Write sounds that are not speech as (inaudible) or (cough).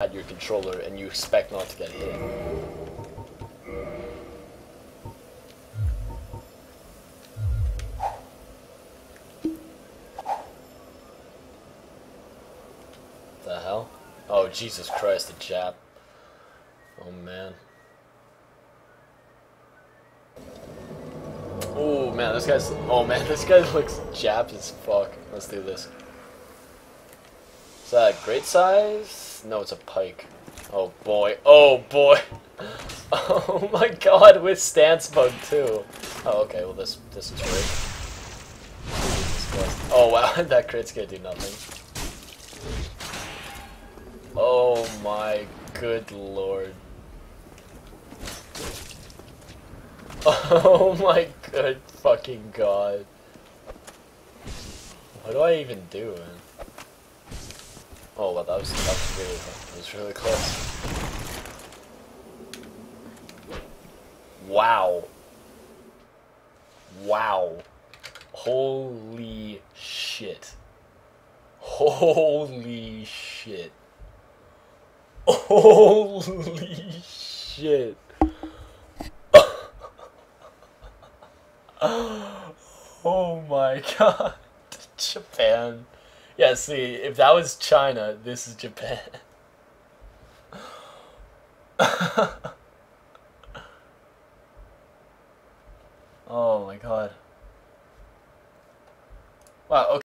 at your controller and you expect not to get hit. The hell? Oh Jesus Christ, the Jap. Oh man. Oh man, this guy's. Oh man, (laughs) this guy looks Jap as fuck. Let's do this. Is that great size? No, it's a pike. Oh boy. Oh boy. (laughs) Oh my god, with stance mode too. Oh okay, well this this is great. Oh wow, (laughs) that crit's gonna do nothing. Oh my good lord. (laughs) Oh my good fucking god. What do I even do, man? Oh, well, that was, that was really, that was really close. Wow. Wow. Holy shit. Holy shit. Holy shit. (laughs) oh my (laughs) god. Japan. Yeah, see, if that was China, this is Japan. (laughs) oh my god. Wow, okay.